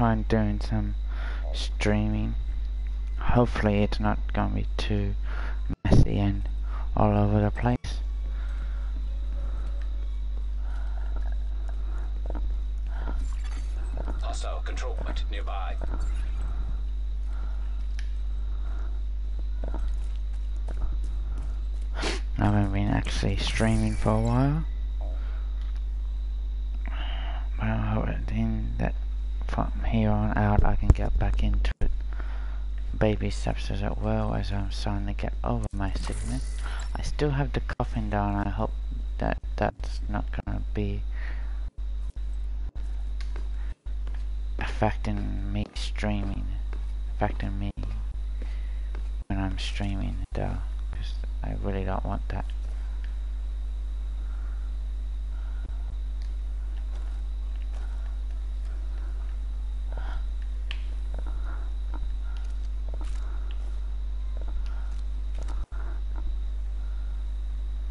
trying doing some streaming. Hopefully it's not gonna be too messy and all over the place. Hostile control point nearby. I haven't been actually streaming for a while. But I'm hoping that from here on out I can get back into it. Baby steps as well as I'm starting to get over my sickness. I still have the coughing down. I hope that that's not gonna be affecting me streaming, affecting me when I'm streaming though, because I really don't want that.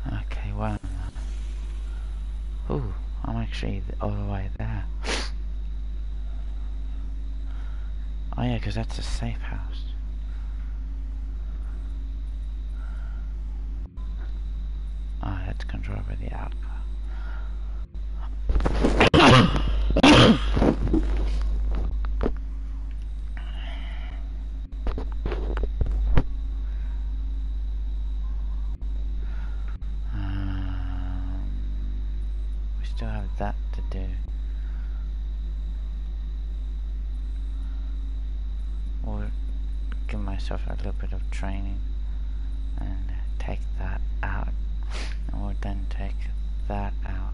Okay, well, ooh, I'm actually all the way there. Oh yeah, because that's a safe house. Oh, that's controlled by the alpha. Um, we still have that to do. Give myself a little bit of training and take that out. And we'll then take that out.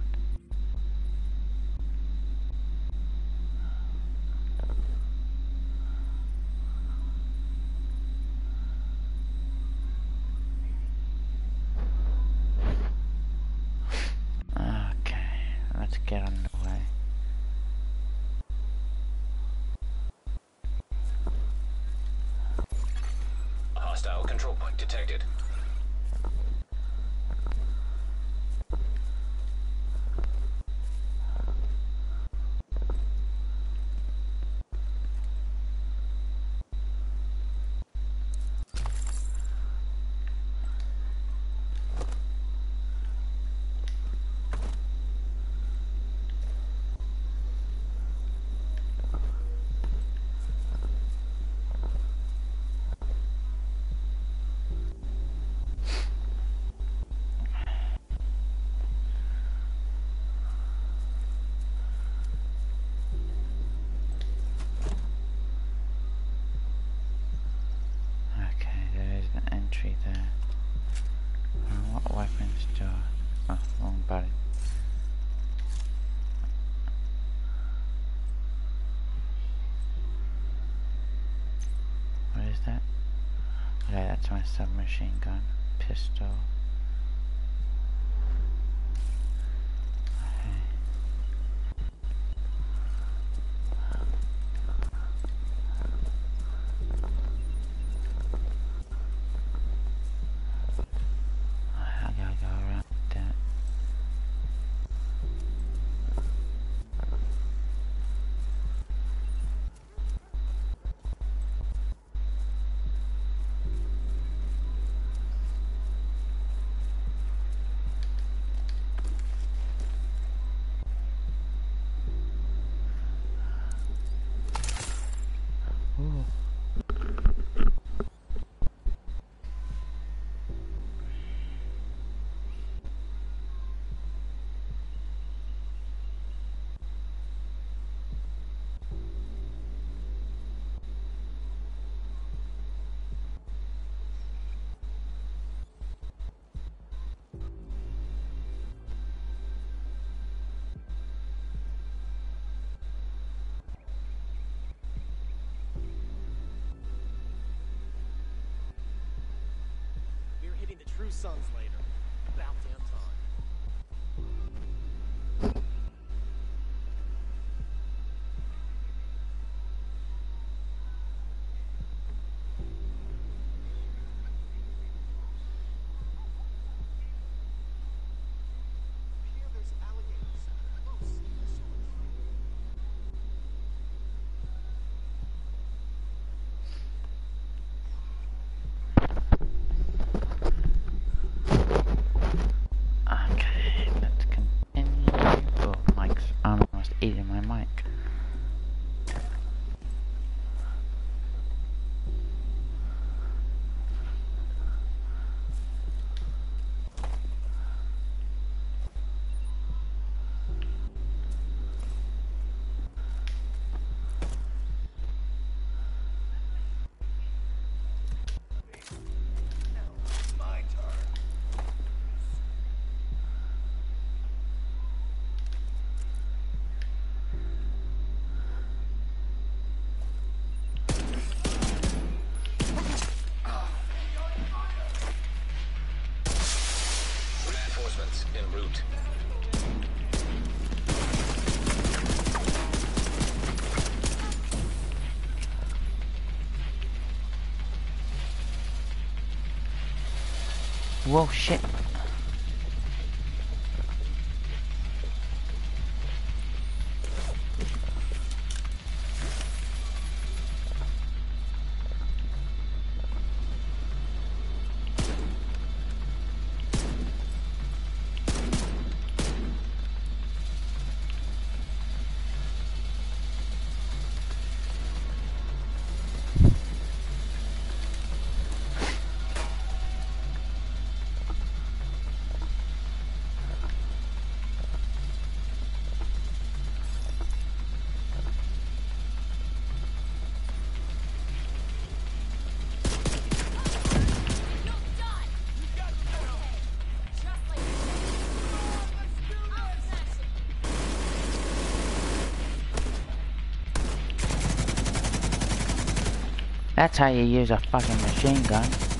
We're the true sons later. About damn Whoa, shit. That's how you use a fucking machine gun.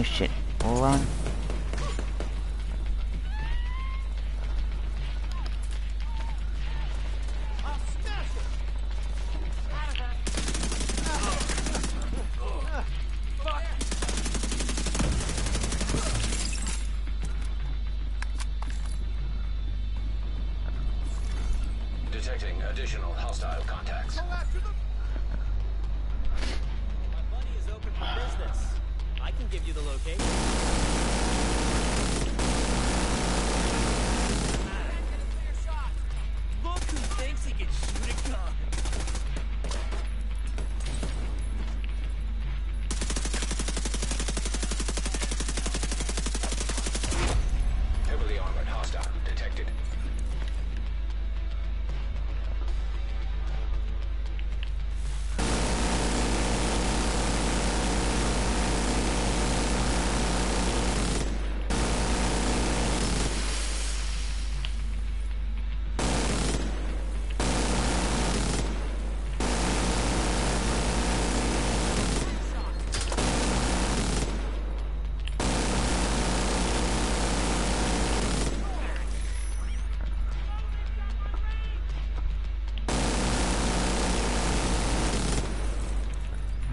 Oh shit, all run.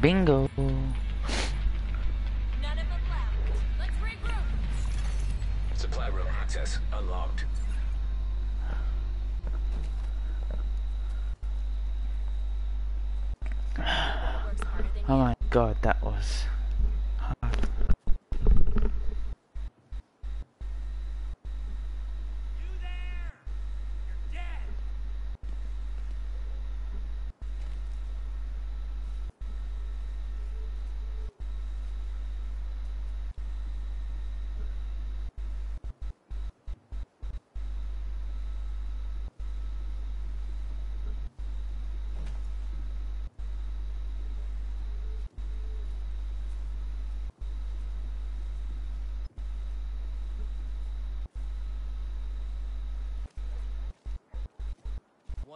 Bingo.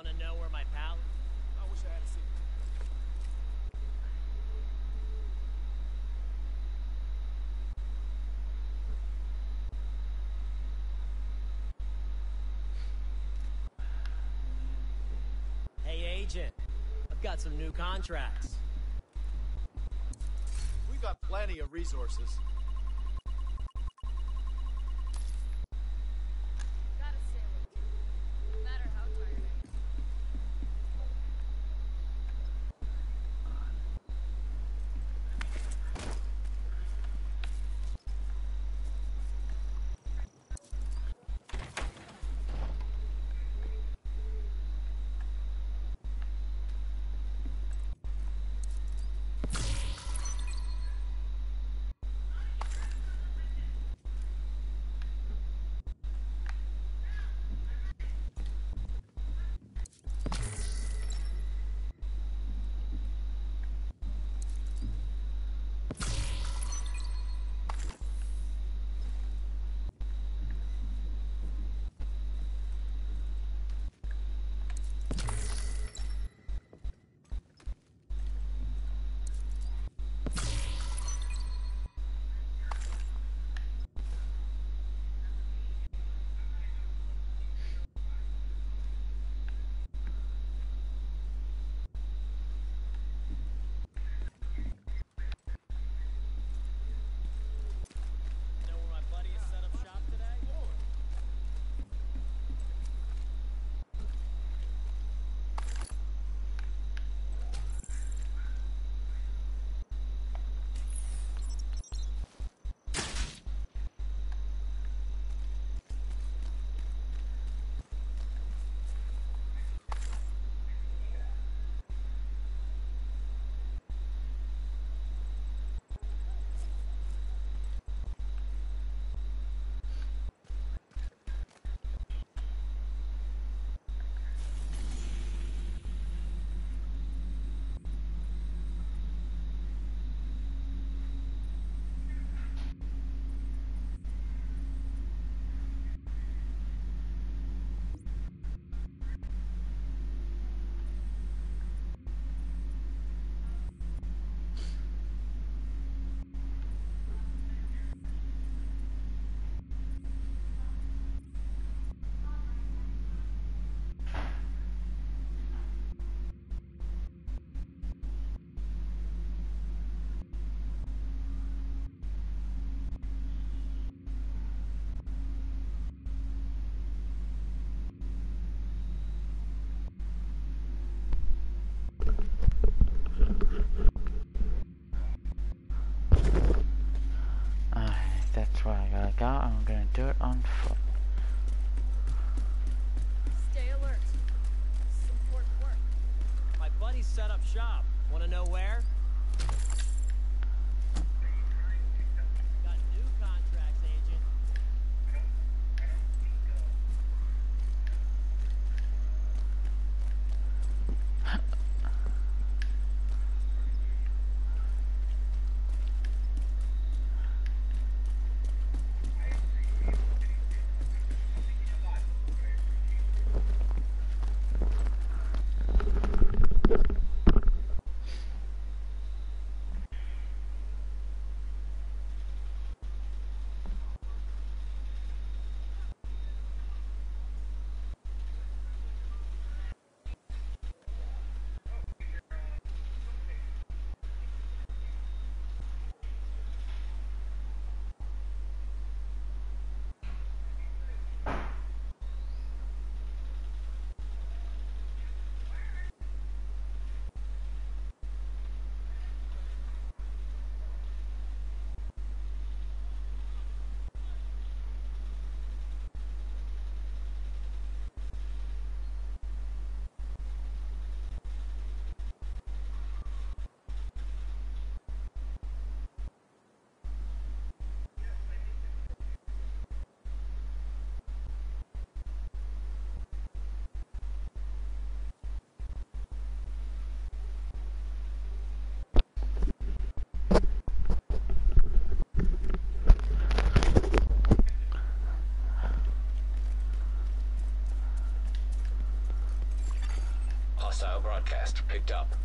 Want to know where my pal? I wish I had a secret. Hey, agent. I've got some new contracts. We've got plenty of resources. sound from? Stay alert. My buddy set up shop. Wanna know where? missile broadcast picked up.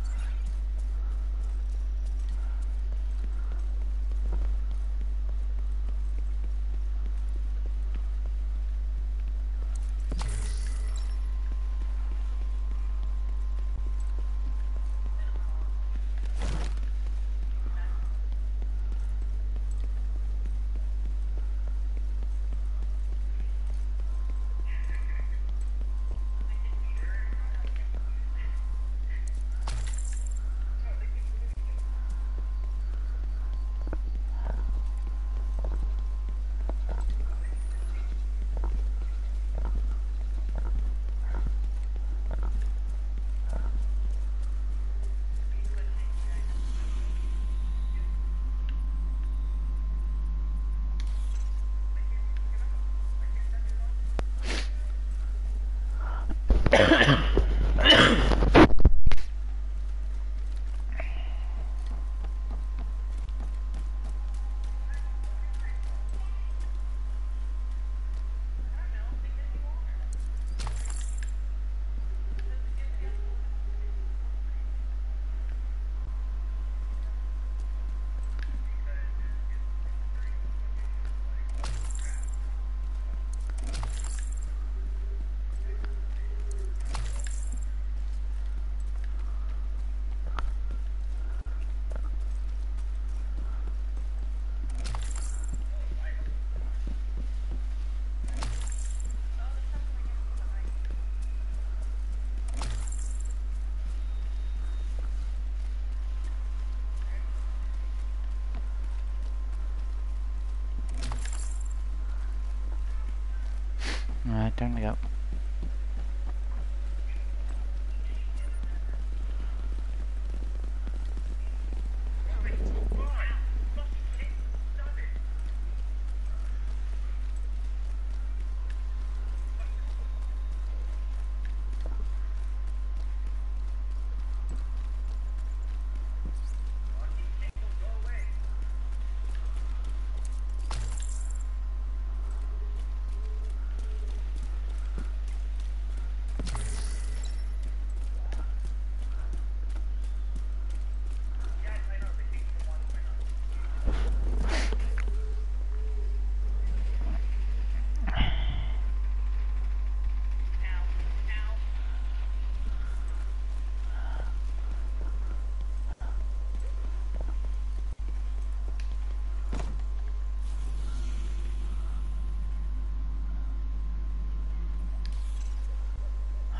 Alright, time to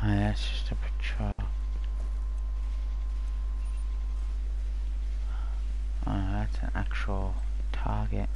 Alright, that's just a patrol. Oh, that's an actual target.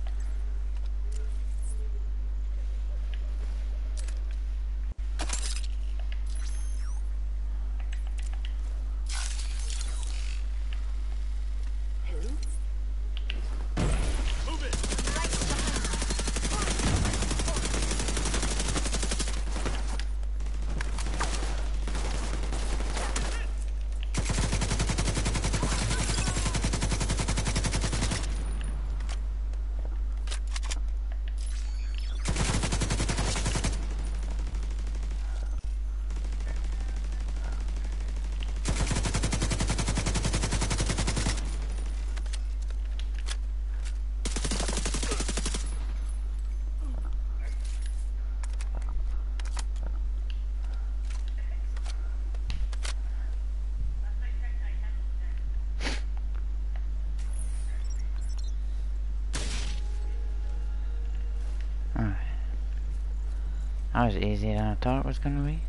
Alright. That was easier than I thought it was gonna be.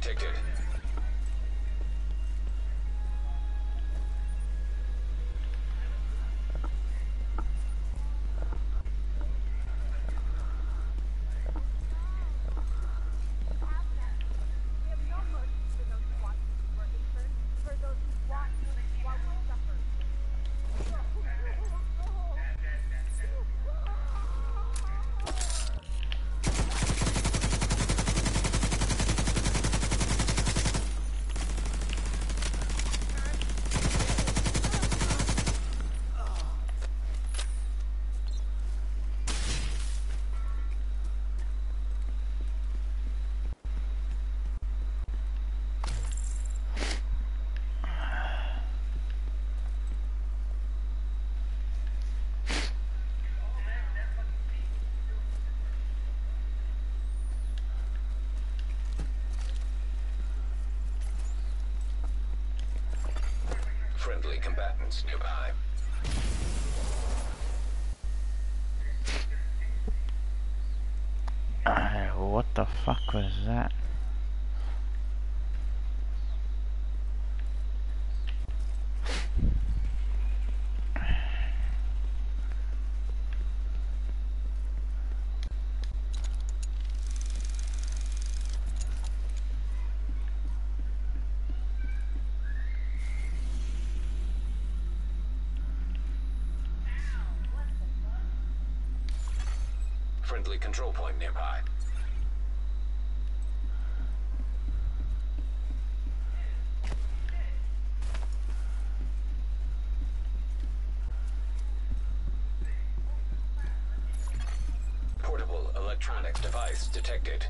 Detected. Friendly combatants nearby. Uh, what the fuck was that? Friendly control point nearby. Portable electronics device detected.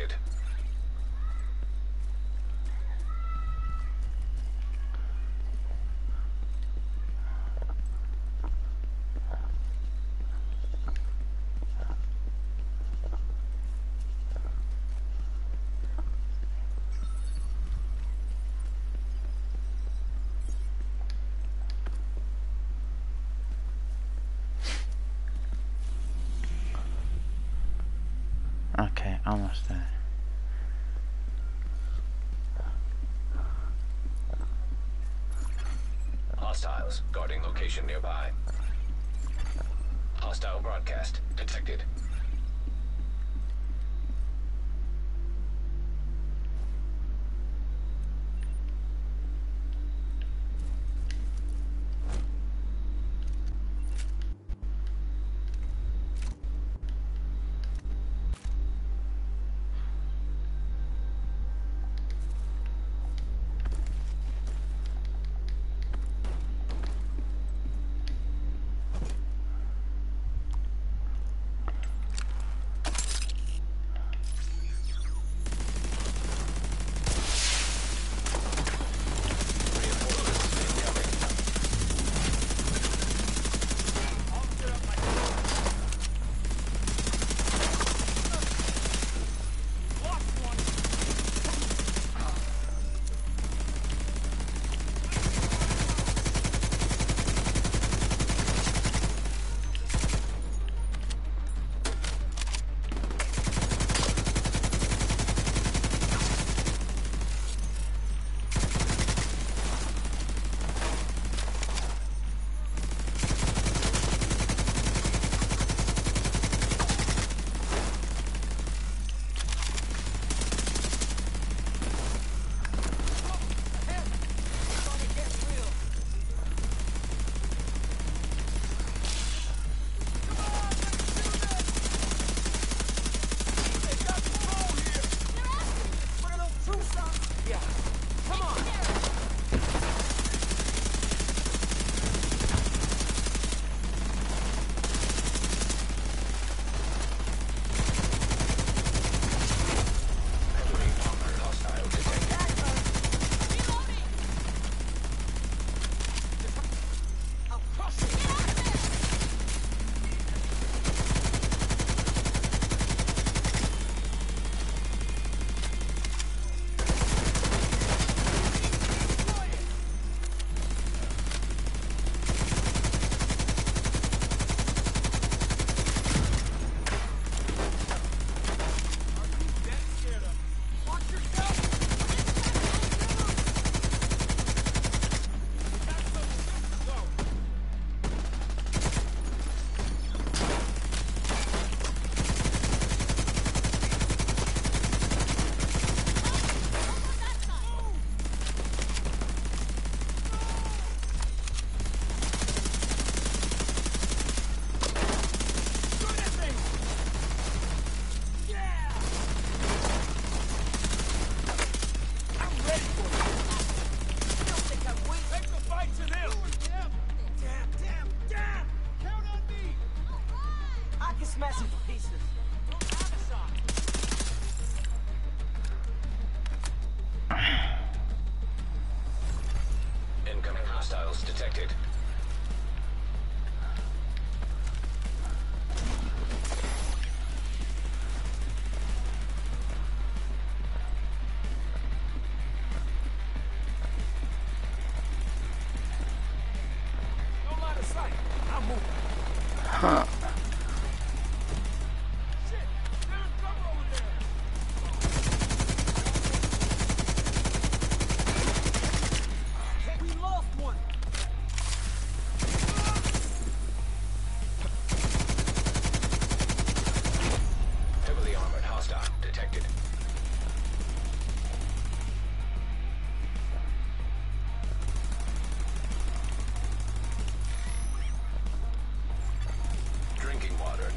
detected. Almost there. Hostiles guarding location nearby. Hostile broadcast detected.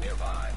nearby.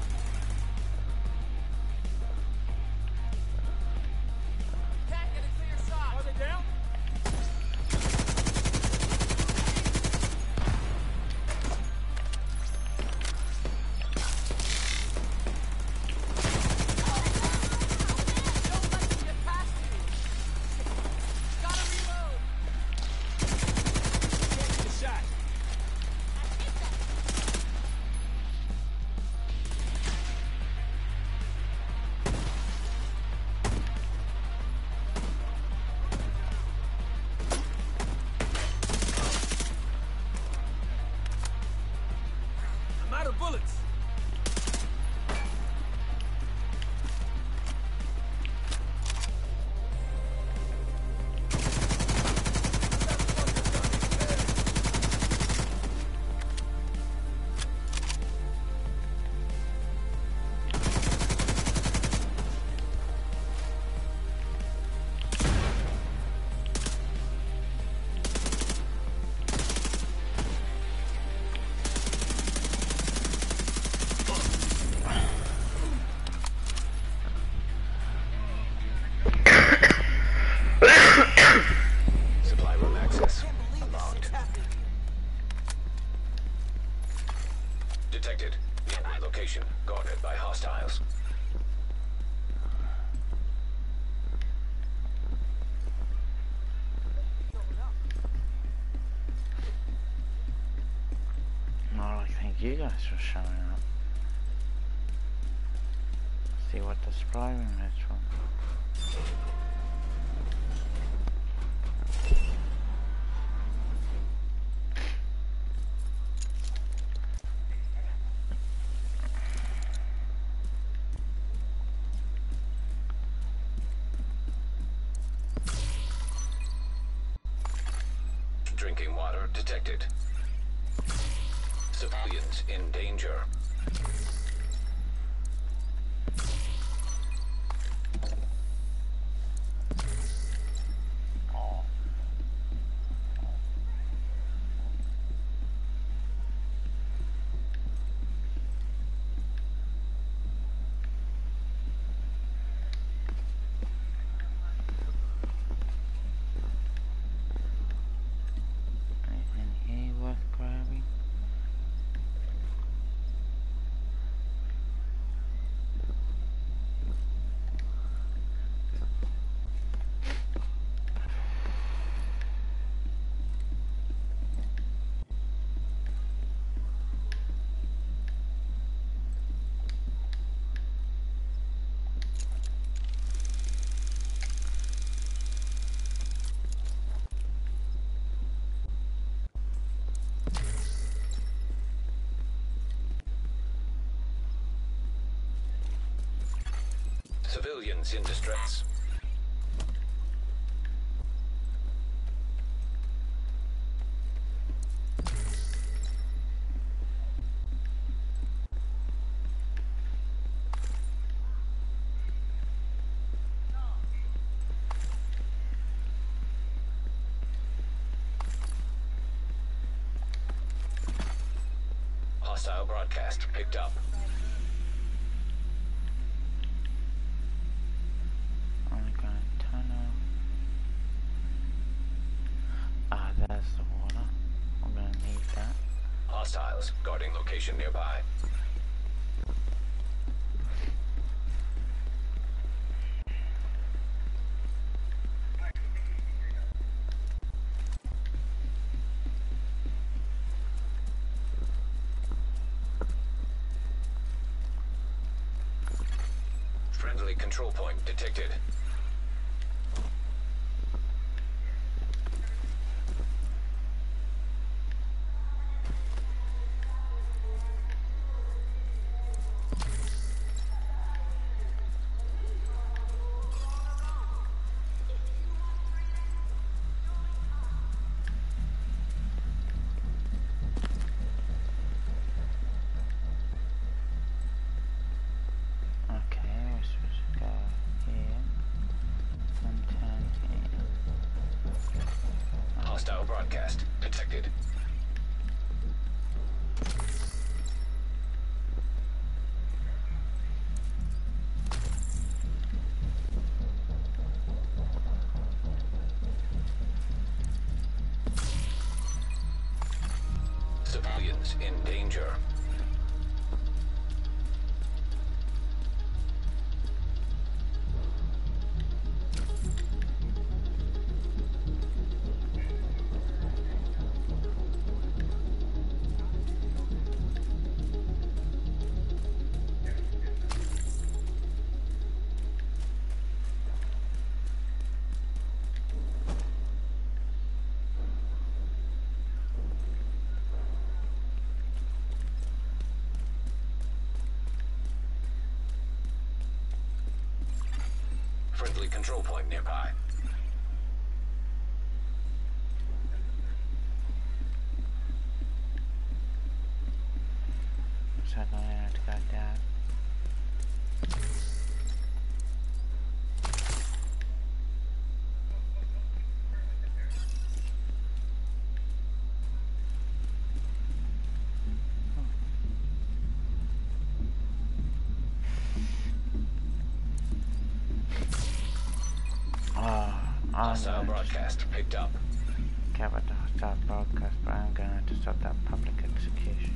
Were showing up. See what the supply room is from. Drinking water detected. Civilians in danger. Anything here worth grabbing? In distress. Hostile broadcast picked up. Only going tunnel. Ah, there's the water. I'm gonna need that. Hostiles guarding location nearby. Friendly control point detected. Broadcast detected. Ah, Hostile broadcast picked up. the hostile broadcast, but I'm going to stop that public execution.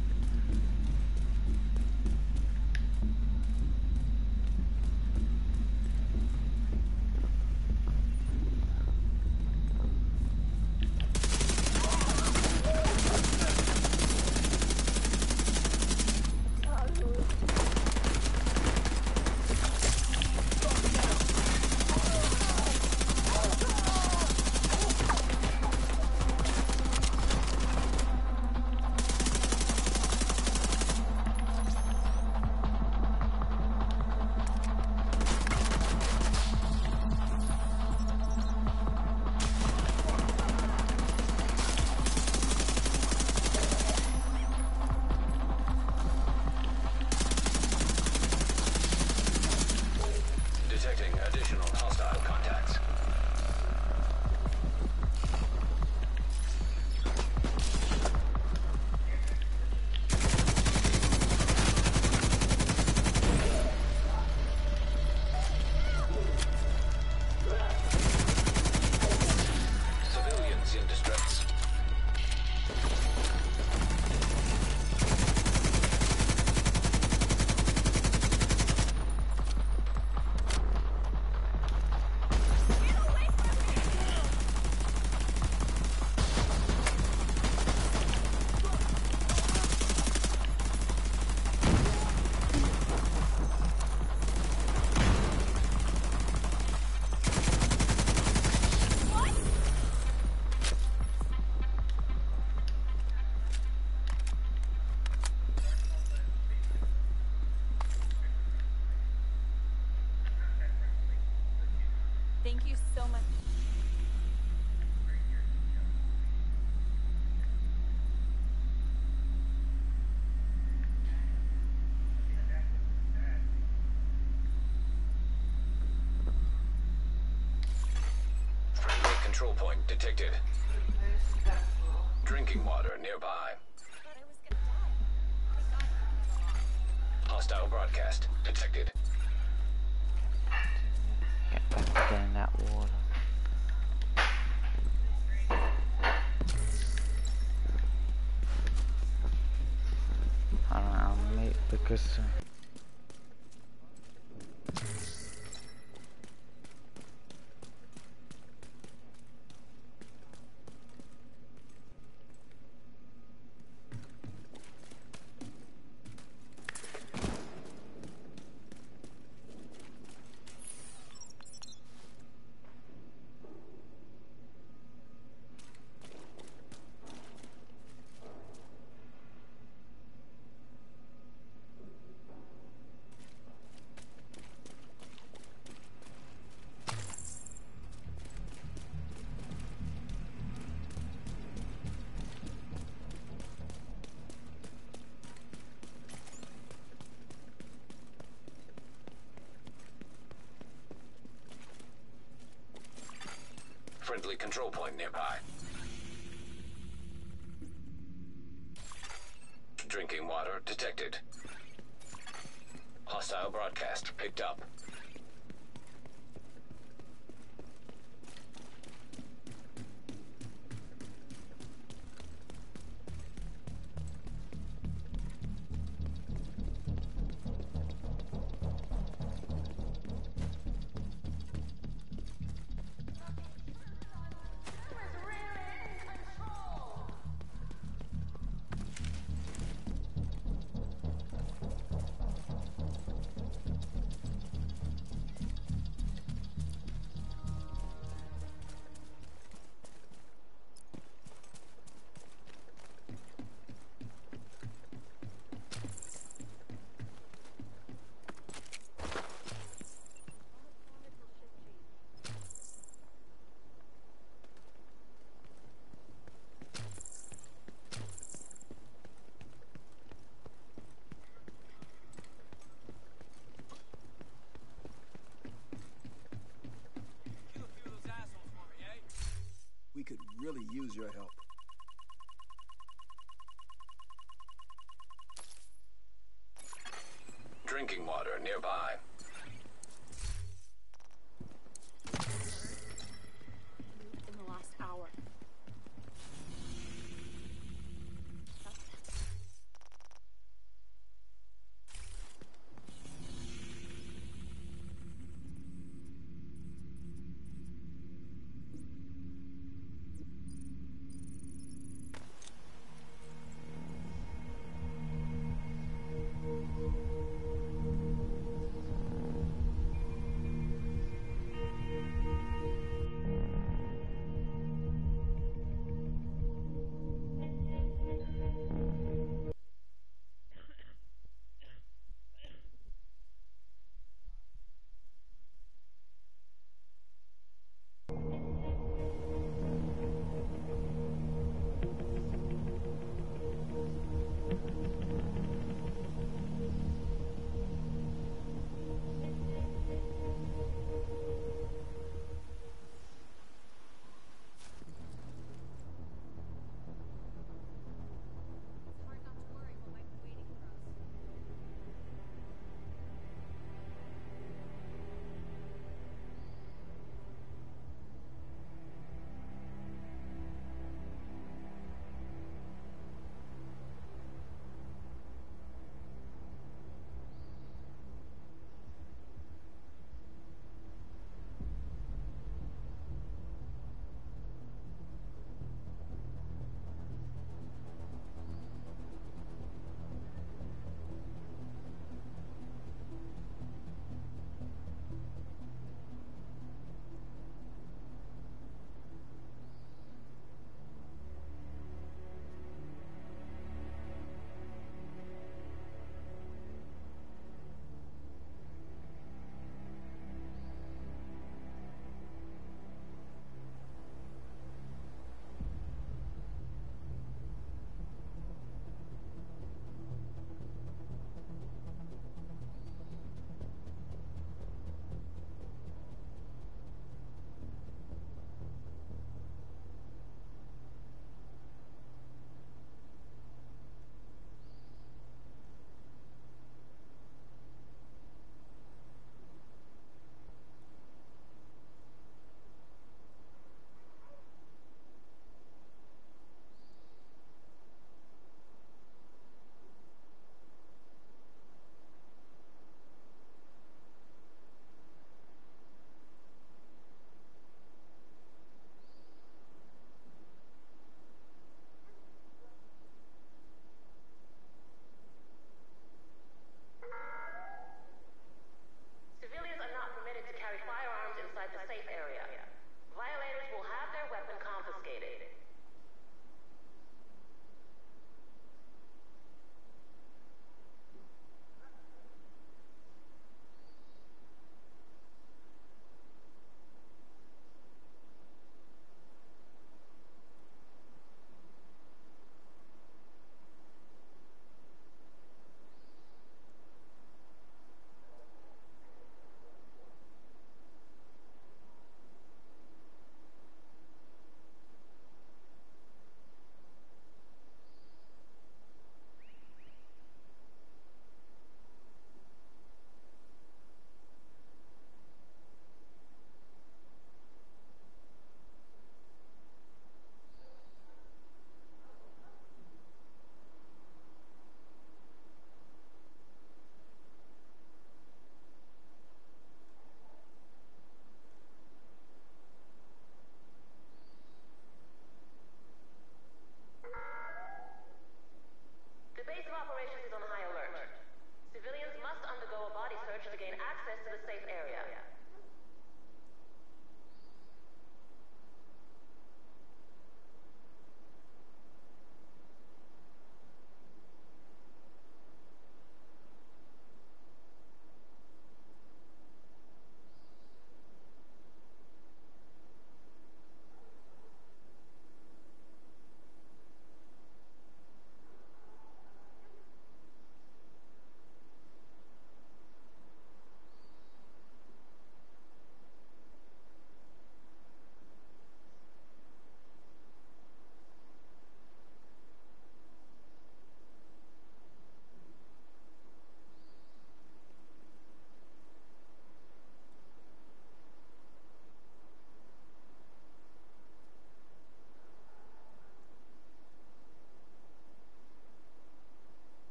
Control point detected. Drinking water nearby. Hostile broadcast detected. Get back again in that water. I don't know, mate, because uh, Friendly control point nearby. Drinking water detected. Hostile broadcast picked up. Really use your help. Drinking water nearby.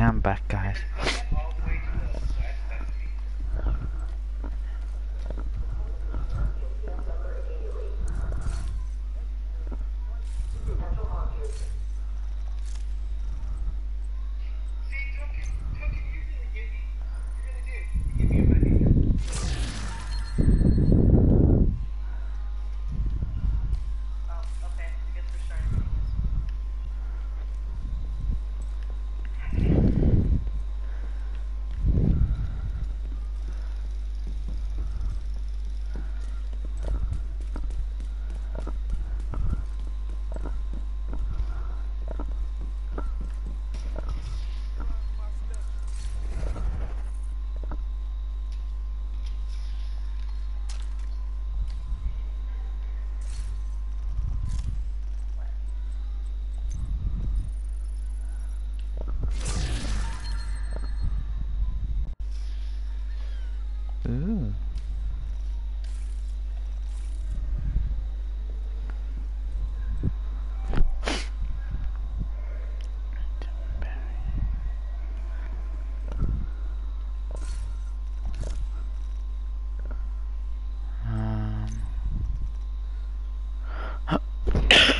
am back guys.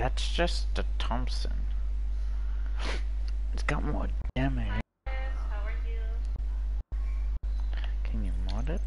That's just a Thompson. It's got more damage. Can you mod it?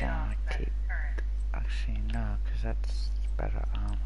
Actually, Actually, no, because that's better armor.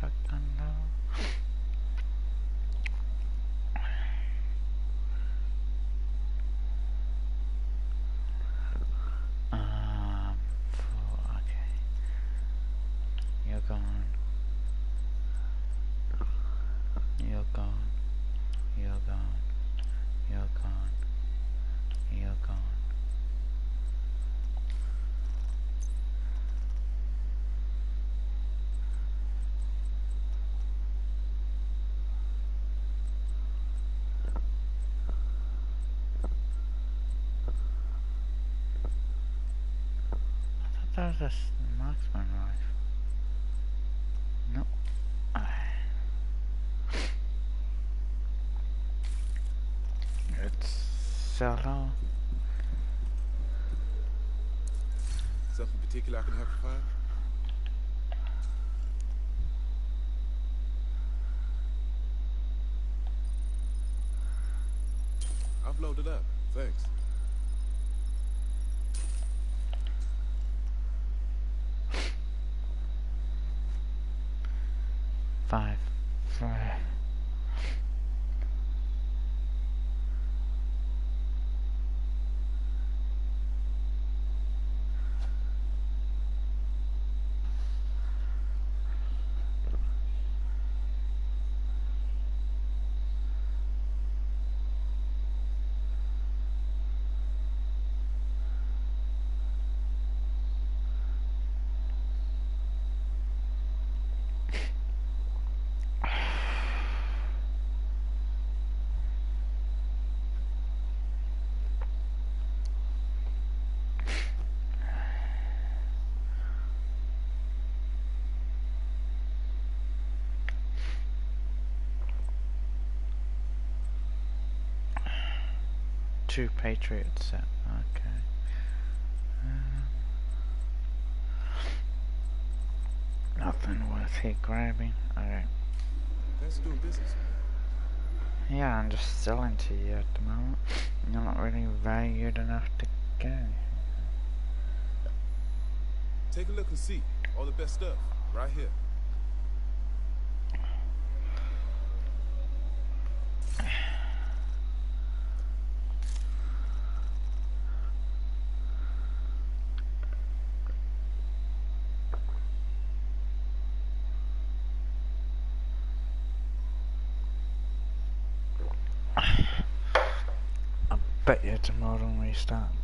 shut now. Um, four, okay. You're gone. You're gone. You're gone. You're gone. You're gone. best marksman rifle. No. it's solo. Something particular I can help you find? I've loaded up. Thanks. Two Patriots set. Okay. Um, nothing worth here grabbing. Alright. For doing business. Yeah, I'm just selling to you at the moment. You're not really valued enough to go. Take a look and see. All the best stuff. Right here. I bet you tomorrow start.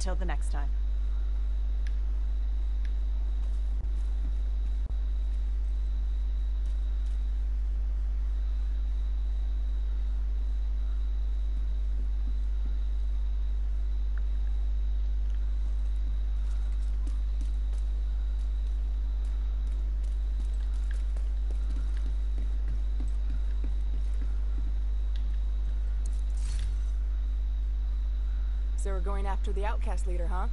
Until the next time. Going after the outcast leader, huh?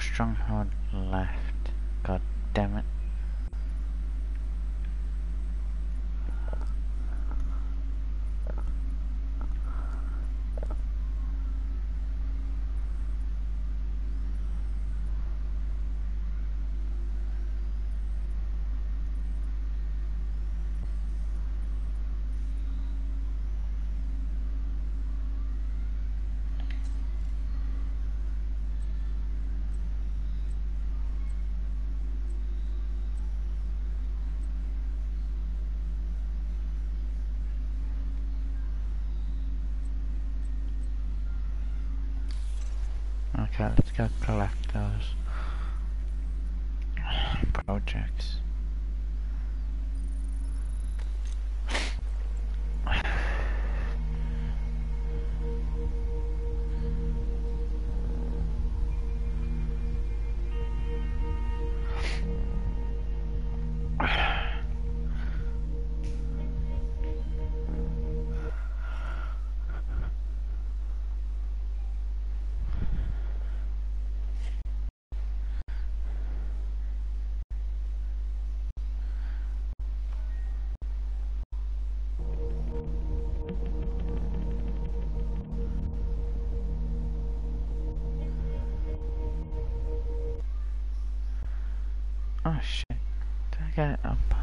Stronghold left. God damn it. I it up?